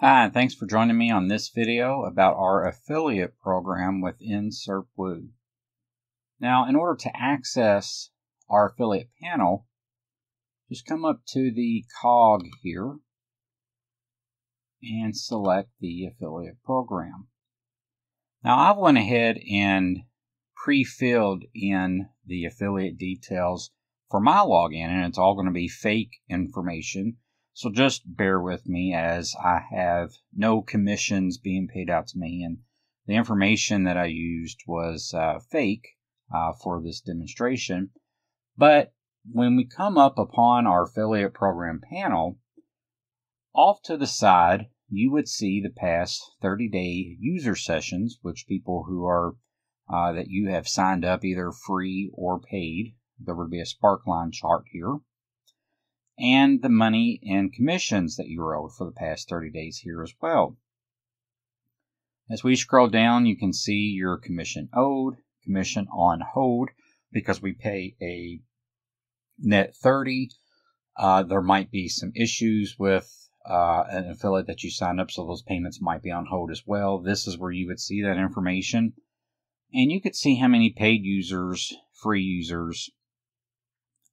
Hi, and thanks for joining me on this video about our affiliate program within SERPWOO. Now, in order to access our affiliate panel, just come up to the cog here and select the affiliate program. Now, I've went ahead and pre-filled in the affiliate details for my login, and it's all going to be fake information so just bear with me as I have no commissions being paid out to me, and the information that I used was uh, fake uh, for this demonstration. But when we come up upon our affiliate program panel, off to the side, you would see the past 30 day user sessions, which people who are uh, that you have signed up either free or paid. There would be a sparkline chart here and the money and commissions that you were owed for the past 30 days here as well. As we scroll down, you can see your commission owed, commission on hold, because we pay a net 30. Uh, there might be some issues with uh, an affiliate that you signed up, so those payments might be on hold as well. This is where you would see that information. And you could see how many paid users, free users,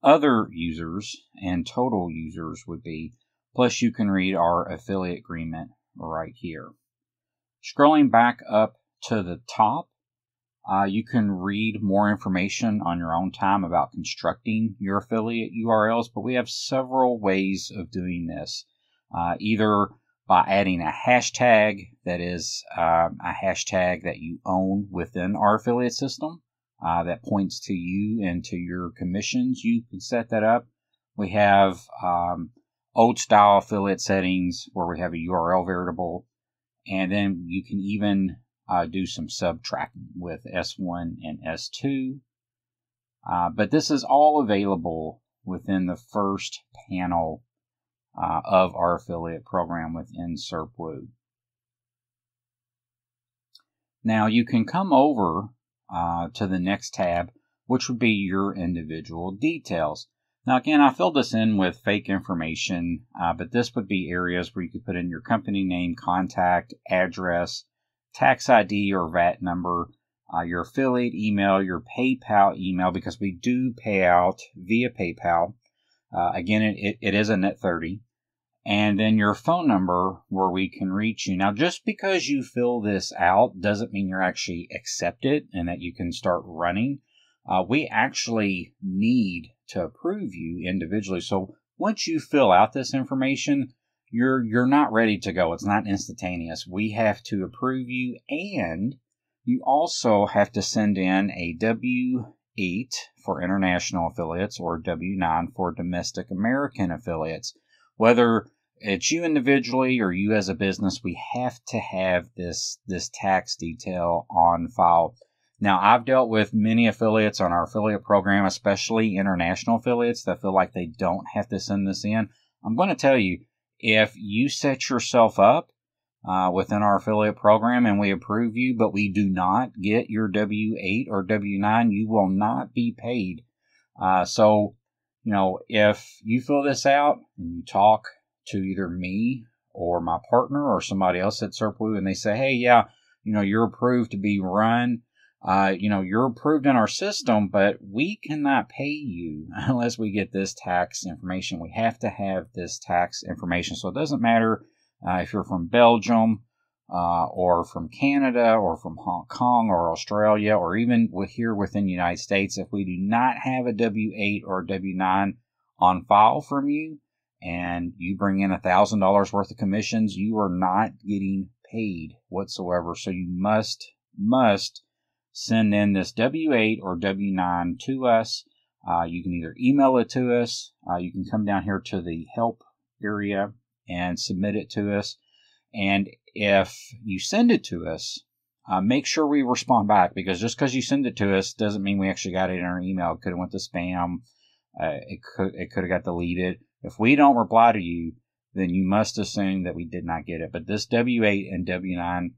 other users and total users would be. Plus, you can read our affiliate agreement right here. Scrolling back up to the top, uh, you can read more information on your own time about constructing your affiliate URLs, but we have several ways of doing this. Uh, either by adding a hashtag that is uh, a hashtag that you own within our affiliate system, uh, that points to you and to your commissions. You can set that up. We have um, old style affiliate settings where we have a URL variable, and then you can even uh, do some subtracking with S1 and S2. Uh, but this is all available within the first panel uh, of our affiliate program within SERPWOO. Now you can come over uh, to the next tab, which would be your individual details. Now, again, I filled this in with fake information, uh, but this would be areas where you could put in your company name, contact, address, tax ID or VAT number, uh, your affiliate email, your PayPal email, because we do pay out via PayPal. Uh, again, it, it is a net 30 and then your phone number where we can reach you. Now, just because you fill this out doesn't mean you're actually accepted and that you can start running. Uh, we actually need to approve you individually. So once you fill out this information, you're you're not ready to go. It's not instantaneous. We have to approve you, and you also have to send in a W 8 for international affiliates or W 9 for domestic American affiliates. Whether it's you individually or you as a business, we have to have this this tax detail on file. Now, I've dealt with many affiliates on our affiliate program, especially international affiliates that feel like they don't have to send this in. I'm going to tell you, if you set yourself up uh, within our affiliate program and we approve you, but we do not get your W 8 or W 9, you will not be paid. Uh, so, you know, if you fill this out and you talk to either me or my partner or somebody else at SERPWOO and they say, hey, yeah, you know, you're approved to be run. Uh, you know, you're approved in our system, but we cannot pay you unless we get this tax information. We have to have this tax information. So it doesn't matter uh, if you're from Belgium uh, or from Canada or from Hong Kong or Australia or even here within the United States. If we do not have a W 8 or W 9 on file from you, and you bring in a thousand dollars worth of commissions, you are not getting paid whatsoever. So you must must send in this W8 or W9 to us. Uh, you can either email it to us, uh, you can come down here to the help area and submit it to us. And if you send it to us, uh, make sure we respond back because just because you send it to us doesn't mean we actually got it in our email. It could have went to spam. Uh, it could it could have got deleted. If we don't reply to you, then you must assume that we did not get it. But this W8 and W9,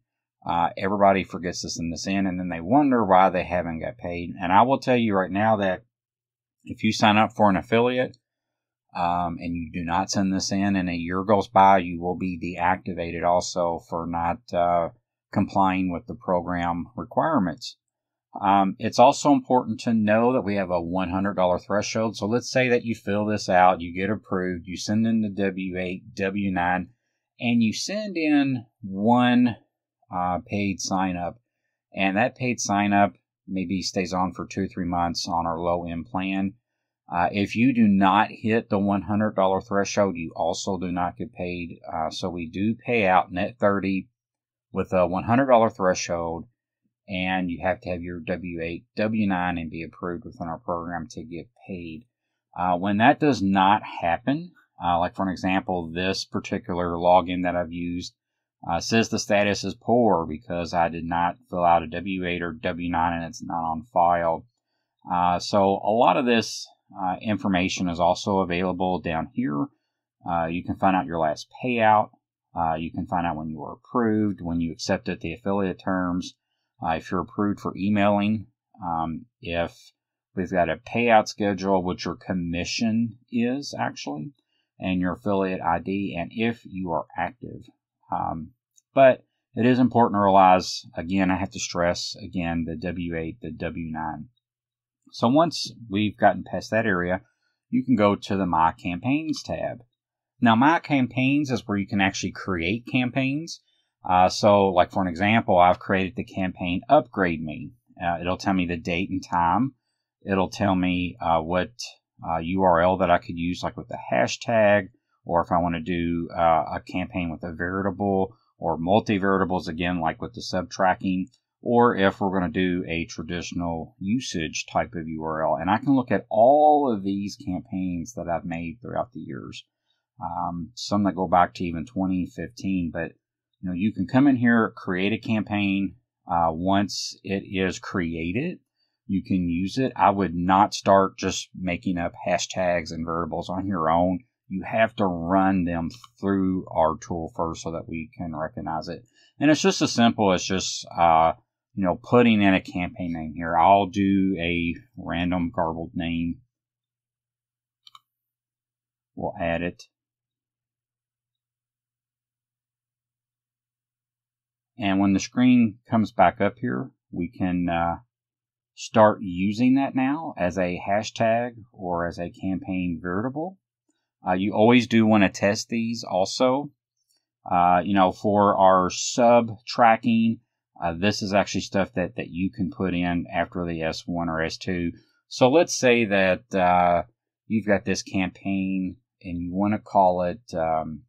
uh, everybody forgets to send this in, and then they wonder why they haven't got paid. And I will tell you right now that if you sign up for an affiliate, um, and you do not send this in and a year goes by, you will be deactivated also for not uh, complying with the program requirements. Um, it's also important to know that we have a $100 threshold. So let's say that you fill this out, you get approved, you send in the W8, W9, and you send in one uh, paid sign up. And that paid sign up maybe stays on for two, three months on our low end plan. Uh, if you do not hit the $100 threshold, you also do not get paid. Uh, so we do pay out net 30 with a $100 threshold and you have to have your W8, W9, and be approved within our program to get paid. Uh, when that does not happen, uh, like for an example, this particular login that I've used uh, says the status is poor because I did not fill out a W8 or W9 and it's not on file. Uh, so a lot of this uh, information is also available down here. Uh, you can find out your last payout. you can find out when you were approved, when you accepted the affiliate terms, uh, if you're approved for emailing, um, if we've got a payout schedule, what your commission is actually, and your affiliate ID, and if you are active. Um, but it is important to realize, again, I have to stress again the W8, the W9. So once we've gotten past that area, you can go to the My Campaigns tab. Now, My Campaigns is where you can actually create campaigns. Uh, so, like for an example, I've created the campaign Upgrade Me. Uh, it'll tell me the date and time. It'll tell me uh, what URL uh, that I could use, like with the hashtag, or if I want to do uh, a campaign with a veritable or multi veritables, again, like with the sub tracking, or if we're going to do a traditional usage type of URL. And I can look at all of these campaigns that I've made throughout the years. Um, some that go back to even 2015, but you know, you can come in here, create a campaign. Uh, once it is created, you can use it. I would not start just making up hashtags and veritables on your own. You have to run them through our tool first so that we can recognize it. And it's just as simple as just, uh, you know, putting in a campaign name here. I'll do a random garbled name. We'll add it. And when the screen comes back up here, we can uh, start using that now as a hashtag or as a campaign veritable. Uh, you always do want to test these also. Uh, you know, for our sub tracking, uh, this is actually stuff that, that you can put in after the S1 or S2. So let's say that uh, you've got this campaign and you want to call it um,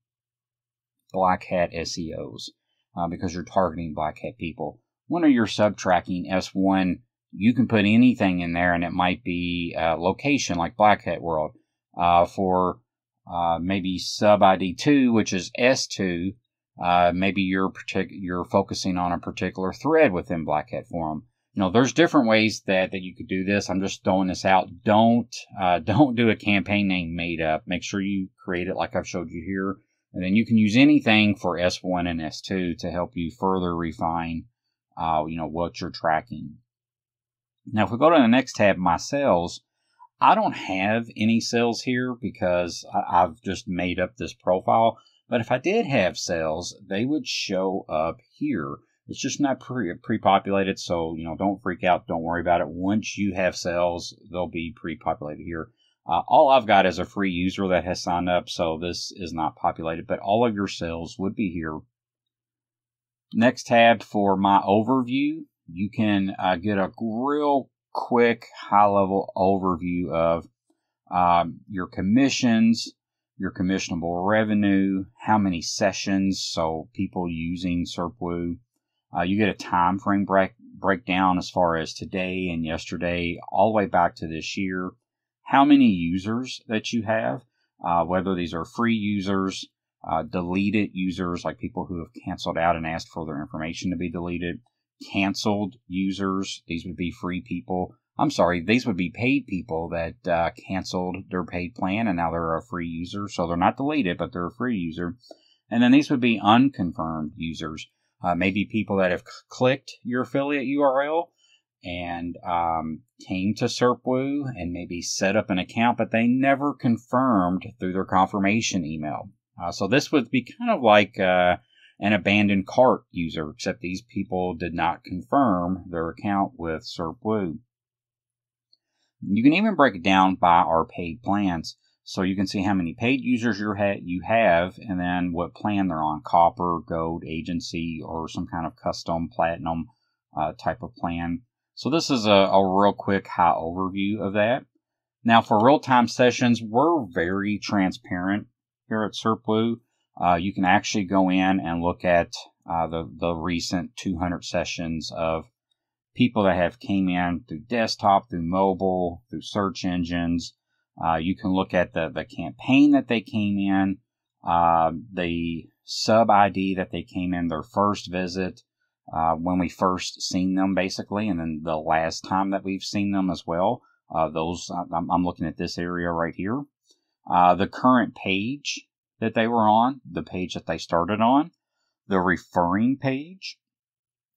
Black Hat SEOs uh, because you're targeting black hat people. When are you sub tracking S1, you can put anything in there and it might be a location like Black Hat World. Uh, for uh, maybe sub ID 2, which is S2, uh, maybe you're partic- you're focusing on a particular thread within Black Hat Forum. You know, there's different ways that, that you could do this. I'm just throwing this out. Don't uh, don't do a campaign name made up. Make sure you create it like I've showed you here. And then you can use anything for S1 and S2 to help you further refine, uh, you know, what you're tracking. Now, if we go to the next tab, My cells, I don't have any cells here because I've just made up this profile. But if I did have cells, they would show up here. It's just not pre- pre-populated, so you know, don't freak out. Don't worry about it. Once you have cells, they'll be pre-populated here. Uh, all I've got is a free user that has signed up, so this is not populated, but all of your sales would be here. Next tab for my overview, you can uh, get a real quick high level overview of um, your commissions, your commissionable revenue, how many sessions, so people using SERPWOO. Uh, you get a time frame break, breakdown as far as today and yesterday, all the way back to this year how many users that you have, uh, whether these are free users, uh, deleted users, like people who have canceled out and asked for their information to be deleted, canceled users, these would be free people. I'm sorry, these would be paid people that uh, canceled their paid plan and now they're a free user. So they're not deleted, but they're a free user. And then these would be unconfirmed users. Uh, maybe people that have clicked your affiliate URL and um, came to SERPWOO and maybe set up an account, but they never confirmed through their confirmation email. Uh, so this would be kind of like uh, an abandoned cart user, except these people did not confirm their account with SERPWOO. You can even break it down by our paid plans. So you can see how many paid users you ha- you have and then what plan they're on copper, gold, agency, or some kind of custom platinum uh, type of plan. So this is a, a real quick high overview of that. Now for real-time sessions, we're very transparent here at SERPWOO. Uh, you can actually go in and look at uh, the, the recent 200 sessions of people that have came in through desktop, through mobile, through search engines. Uh, you can look at the, the campaign that they came in, uh, the sub ID that they came in their first visit, uh, when we first seen them basically, and then the last time that we've seen them as well. Uh, those I'm, I'm, looking at this area right here. Uh, the current page that they were on, the page that they started on, the referring page,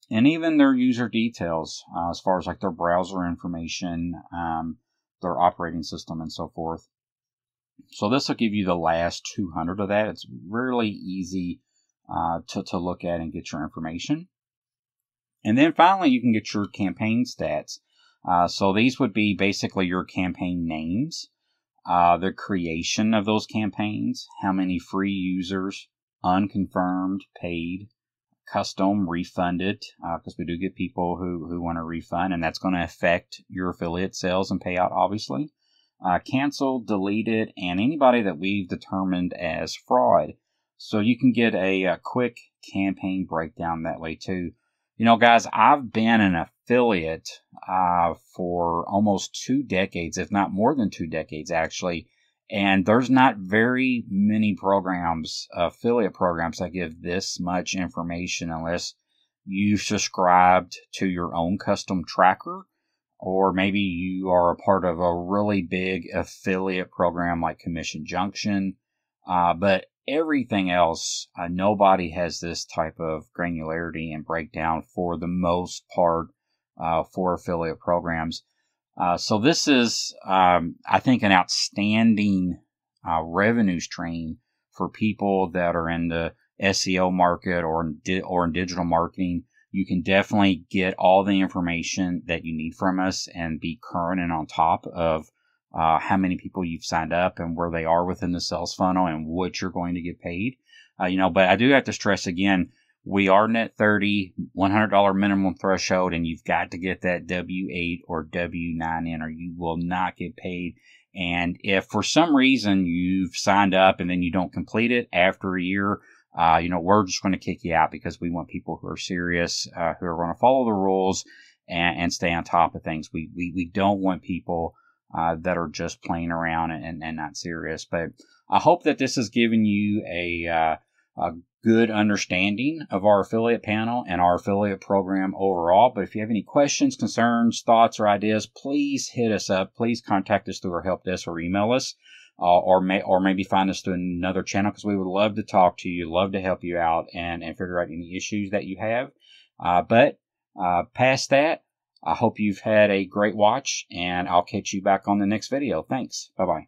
and even their user details uh, as far as like their browser information, um, their operating system, and so forth. So this will give you the last 200 of that. It's really easy uh, to, to look at and get your information. And then finally, you can get your campaign stats. Uh, so these would be basically your campaign names, uh, the creation of those campaigns, how many free users, unconfirmed, paid, custom, refunded, because uh, we do get people who, who want to refund, and that's going to affect your affiliate sales and payout, obviously. Uh, canceled, deleted, and anybody that we've determined as fraud. So you can get a, a quick campaign breakdown that way too. You know, guys, I've been an affiliate uh, for almost two decades, if not more than two decades, actually. And there's not very many programs, affiliate programs, that give this much information unless you've subscribed to your own custom tracker, or maybe you are a part of a really big affiliate program like Commission Junction. Uh, but everything else, uh, nobody has this type of granularity and breakdown for the most part uh, for affiliate programs. Uh, so this is, um, I think, an outstanding uh, revenue stream for people that are in the SEO market or in di- or in digital marketing. You can definitely get all the information that you need from us and be current and on top of uh, how many people you've signed up and where they are within the sales funnel and what you're going to get paid. Uh, you know, but I do have to stress again, we are net 30, $100 minimum threshold, and you've got to get that W8 or W9 in, or you will not get paid. And if for some reason you've signed up and then you don't complete it after a year, uh, you know, we're just going to kick you out because we want people who are serious, uh, who are going to follow the rules and, and, stay on top of things. We, we, we don't want people uh, that are just playing around and, and not serious. But I hope that this has given you a, uh, a good understanding of our affiliate panel and our affiliate program overall. But if you have any questions, concerns, thoughts, or ideas, please hit us up. Please contact us through our help desk or email us. Uh, or may or maybe find us through another channel because we would love to talk to you, love to help you out and, and figure out any issues that you have. Uh, but uh, past that, I hope you've had a great watch, and I'll catch you back on the next video. Thanks. Bye bye.